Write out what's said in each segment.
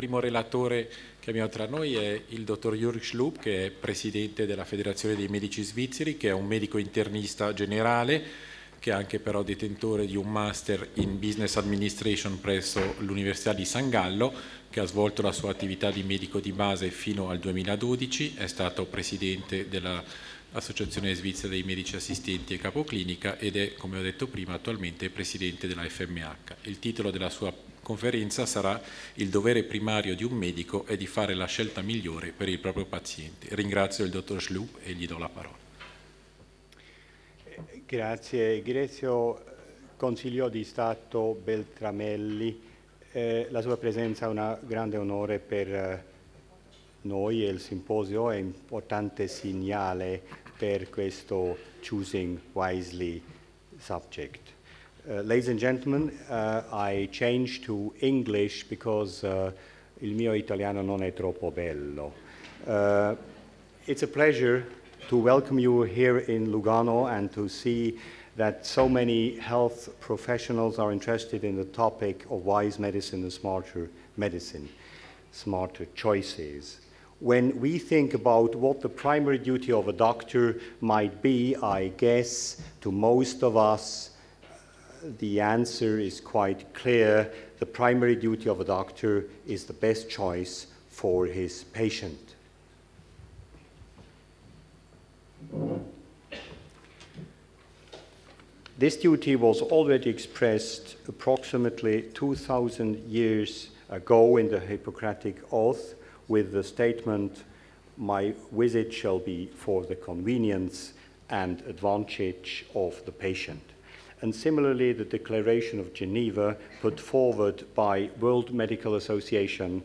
primo relatore che abbiamo tra noi è il dottor Jürg Schlup, che è presidente della Federazione dei Medici Svizzeri, che è un medico internista generale, che è anche però detentore di un master in Business Administration presso l'Università di San Gallo, che ha svolto la sua attività di medico di base fino al 2012, è stato presidente dell'Associazione Svizzera dei Medici Assistenti e Capoclinica ed è, come ho detto prima, attualmente presidente della FMH. Il titolo della sua conferenza sarà Il dovere primario di un medico è di fare la scelta migliore per il proprio paziente. Ringrazio il dottor Schlup e gli do la parola. Grazie, egregio Consiglio di Stato Beltramelli. Eh, la sua presenza è un grande onore per eh, noi e il simposio, è un importante segnale per questo Choosing Wisely subject. Uh, ladies and gentlemen, uh, I change to English because uh, il mio italiano non è troppo bello. Uh, it's a pleasure to welcome you here in Lugano and to see that so many health professionals are interested in the topic of wise medicine and smarter medicine, smarter choices. When we think about what the primary duty of a doctor might be, I guess to most of us, the answer is quite clear. The primary duty of a doctor is the best choice for his patient. This duty was already expressed approximately 2,000 years ago in the Hippocratic Oath with the statement, My visit shall be for the convenience and advantage of the patient and similarly the Declaration of Geneva put forward by World Medical Association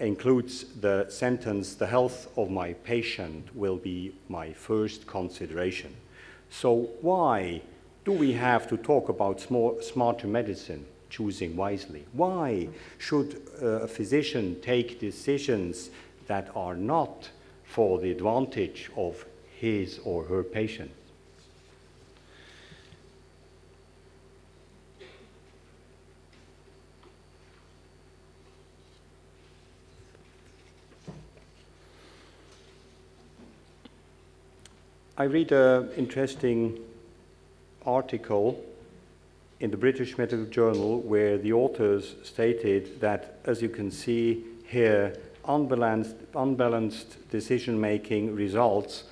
includes the sentence, the health of my patient will be my first consideration. So why do we have to talk about smarter medicine, choosing wisely? Why should uh, a physician take decisions that are not for the advantage of his or her patient? I read an interesting article in the British Medical Journal where the authors stated that, as you can see here, unbalanced, unbalanced decision making results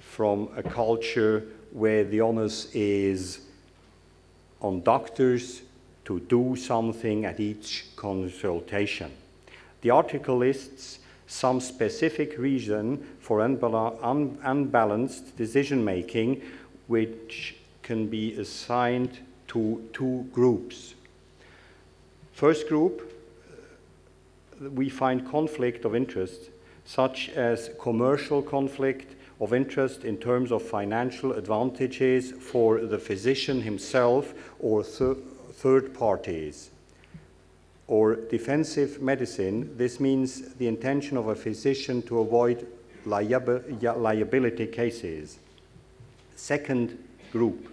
from a culture where the onus is on doctors to do something at each consultation. The article lists some specific reason for un unbalanced decision making, which can be assigned to two groups. First group, uh, we find conflict of interest, such as commercial conflict of interest in terms of financial advantages for the physician himself or th third parties or defensive medicine, this means the intention of a physician to avoid liability cases. Second group,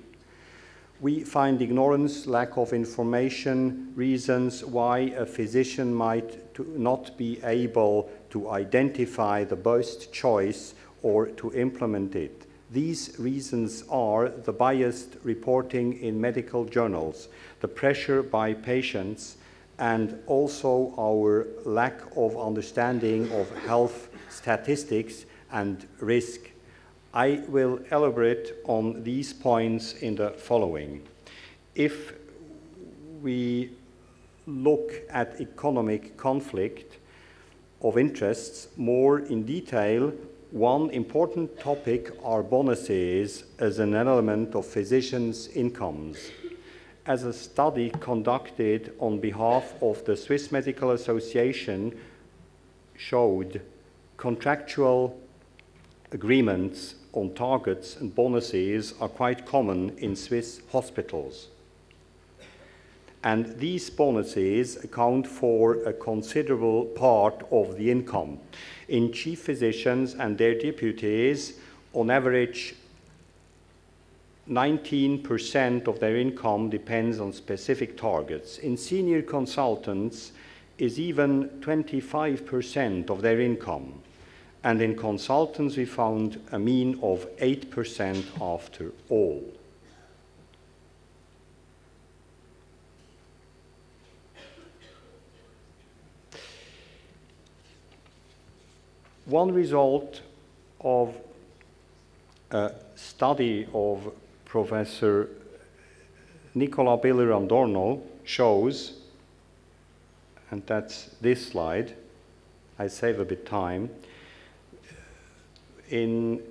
we find ignorance, lack of information, reasons why a physician might not be able to identify the best choice or to implement it. These reasons are the biased reporting in medical journals, the pressure by patients, and also our lack of understanding of health statistics and risk. I will elaborate on these points in the following. If we look at economic conflict of interests more in detail, one important topic are bonuses as an element of physicians' incomes as a study conducted on behalf of the Swiss Medical Association showed contractual agreements on targets and bonuses are quite common in Swiss hospitals. And these bonuses account for a considerable part of the income. In chief physicians and their deputies, on average, 19% of their income depends on specific targets. In senior consultants, is even 25% of their income. And in consultants, we found a mean of 8% after all. One result of a study of Professor Nikola Biller Andorno shows, and that's this slide, I save a bit time. In,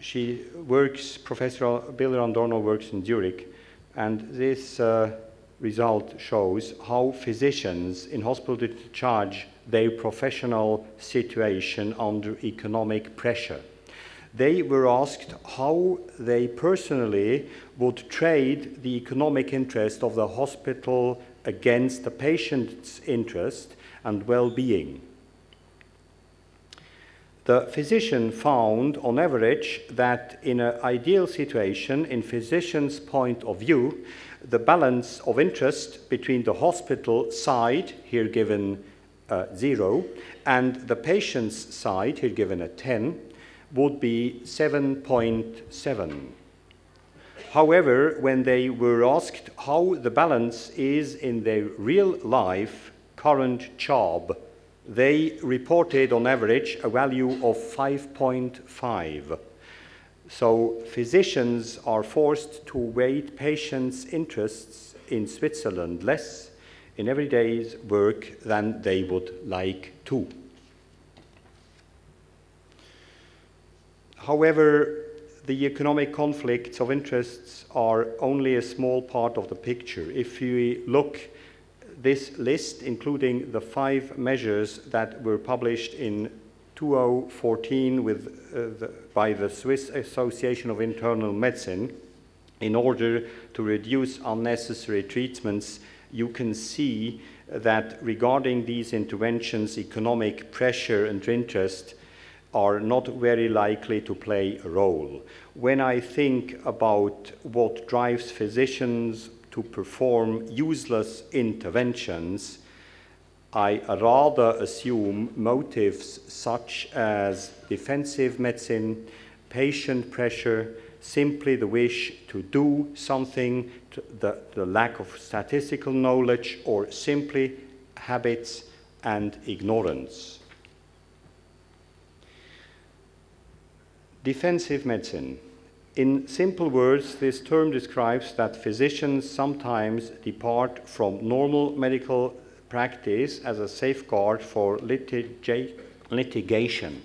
she works, Professor Biller Adorno works in Zurich, and this uh, result shows how physicians in hospital discharge their professional situation under economic pressure. They were asked how they personally would trade the economic interest of the hospital against the patient's interest and well being. The physician found, on average, that in an ideal situation, in physician's point of view, the balance of interest between the hospital side, here given uh, 0, and the patient's side, here given a 10, would be 7.7. However, when they were asked how the balance is in their real life current job, they reported on average a value of 5.5. So physicians are forced to weight patients' interests in Switzerland less in everyday's work than they would like to. However, the economic conflicts of interests are only a small part of the picture. If you look this list, including the five measures that were published in 2014 with, uh, the, by the Swiss Association of Internal Medicine, in order to reduce unnecessary treatments, you can see that regarding these interventions, economic pressure and interest are not very likely to play a role. When I think about what drives physicians to perform useless interventions, I rather assume motives such as defensive medicine, patient pressure, simply the wish to do something, the, the lack of statistical knowledge, or simply habits and ignorance. Defensive medicine. In simple words, this term describes that physicians sometimes depart from normal medical practice as a safeguard for litiga litigation.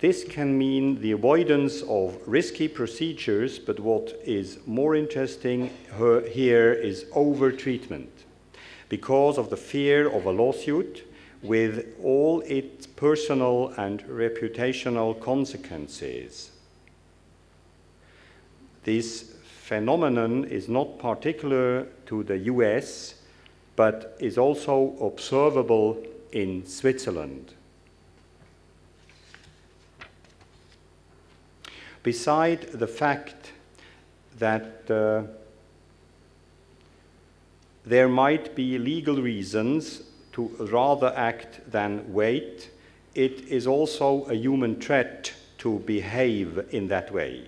This can mean the avoidance of risky procedures, but what is more interesting here is overtreatment. Because of the fear of a lawsuit, with all its personal and reputational consequences. This phenomenon is not particular to the US, but is also observable in Switzerland. Beside the fact that uh, there might be legal reasons to rather act than wait, it is also a human trait to behave in that way.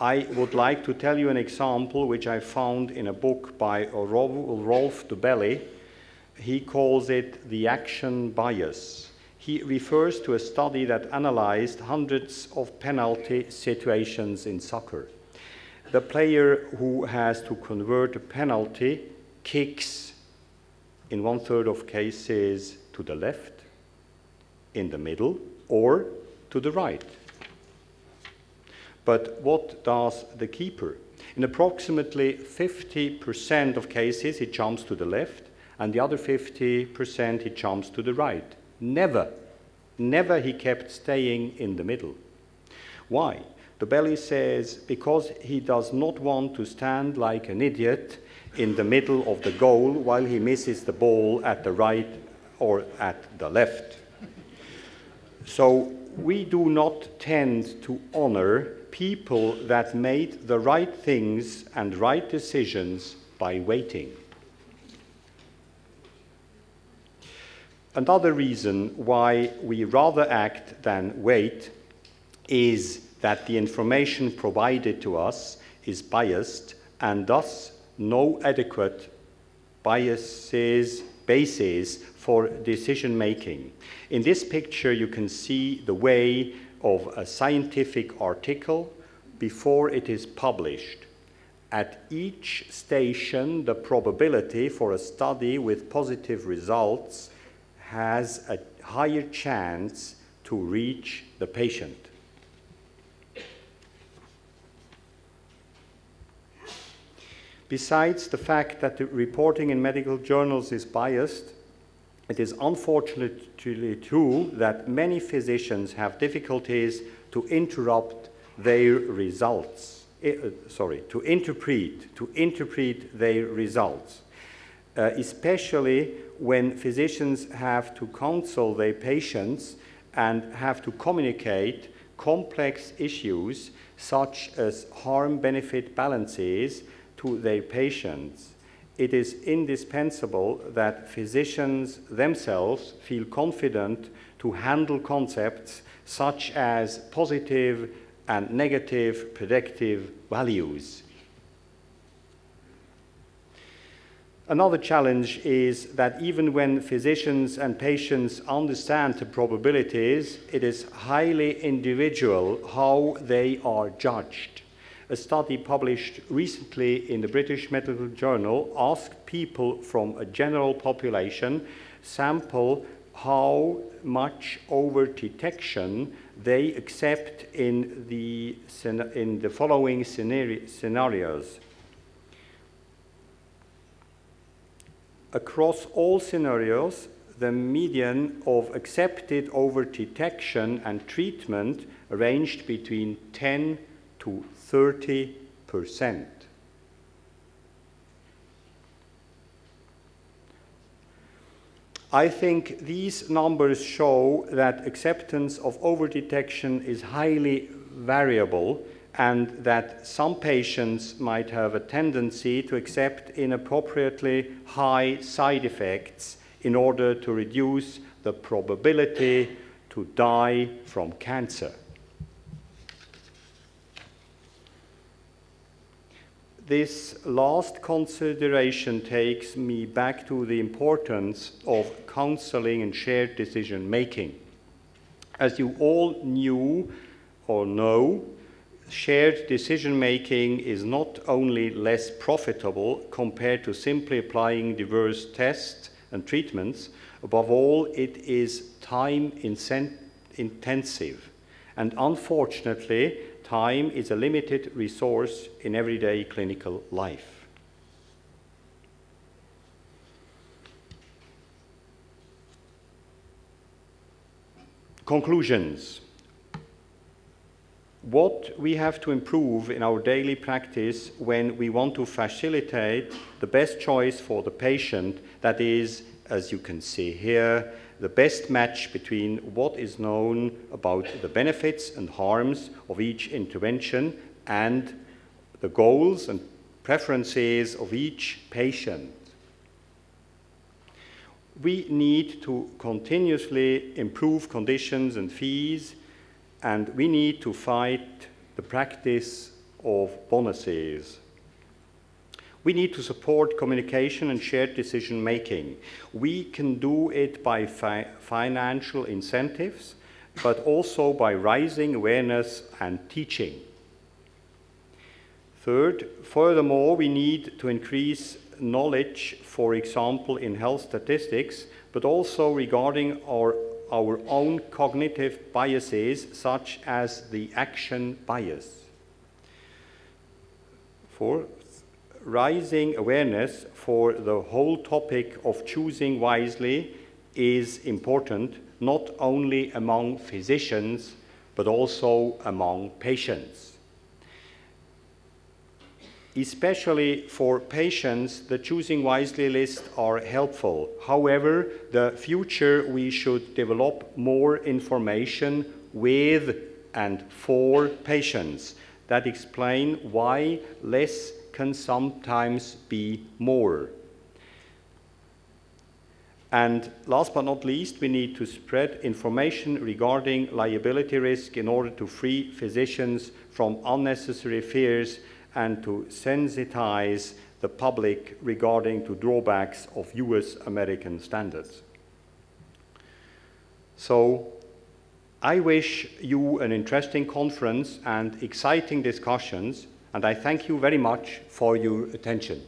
I would like to tell you an example which I found in a book by Rolf Dobelli. He calls it the action bias. He refers to a study that analyzed hundreds of penalty situations in soccer. The player who has to convert a penalty kicks in one third of cases to the left, in the middle, or to the right. But what does the keeper? In approximately 50% of cases, he jumps to the left, and the other 50% he jumps to the right. Never, never he kept staying in the middle. Why? Dobelli says because he does not want to stand like an idiot in the middle of the goal while he misses the ball at the right or at the left. So we do not tend to honor people that made the right things and right decisions by waiting. Another reason why we rather act than wait is that the information provided to us is biased and thus no adequate biases, basis for decision making. In this picture, you can see the way of a scientific article before it is published. At each station, the probability for a study with positive results has a higher chance to reach the patient. Besides the fact that the reporting in medical journals is biased, it is unfortunately true that many physicians have difficulties to interrupt their results. Uh, sorry, to interpret, to interpret their results, uh, especially when physicians have to counsel their patients and have to communicate complex issues such as harm-benefit balances to their patients, it is indispensable that physicians themselves feel confident to handle concepts such as positive and negative predictive values. Another challenge is that even when physicians and patients understand the probabilities, it is highly individual how they are judged. A study published recently in the British Medical Journal asked people from a general population sample how much over detection they accept in the, in the following scenarios. Across all scenarios, the median of accepted over detection and treatment ranged between 10 to 30 percent. I think these numbers show that acceptance of overdetection is highly variable and that some patients might have a tendency to accept inappropriately high side effects in order to reduce the probability to die from cancer. This last consideration takes me back to the importance of counseling and shared decision making. As you all knew or know, shared decision making is not only less profitable compared to simply applying diverse tests and treatments, above all, it is time intensive. And unfortunately, time is a limited resource in everyday clinical life. Conclusions. What we have to improve in our daily practice when we want to facilitate the best choice for the patient, that is, as you can see here, the best match between what is known about the benefits and harms of each intervention and the goals and preferences of each patient. We need to continuously improve conditions and fees, and we need to fight the practice of bonuses. We need to support communication and shared decision making. We can do it by fi financial incentives, but also by raising awareness and teaching. Third, furthermore, we need to increase knowledge, for example, in health statistics, but also regarding our, our own cognitive biases, such as the action bias. Fourth, rising awareness for the whole topic of choosing wisely is important, not only among physicians, but also among patients. Especially for patients, the Choosing Wisely list are helpful. However, the future we should develop more information with and for patients that explain why less can sometimes be more. And last but not least, we need to spread information regarding liability risk in order to free physicians from unnecessary fears and to sensitize the public regarding to drawbacks of US American standards. So I wish you an interesting conference and exciting discussions, and I thank you very much for your attention.